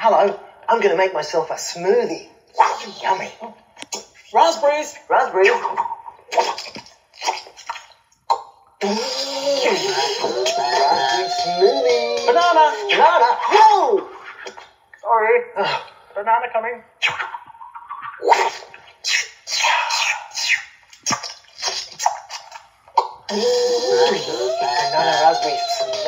hello. I'm going to make myself a smoothie. Yummy. Raspberries. raspberries. Smoothie. Banana. Banana. Whoa! Sorry. Banana coming. banana raspberry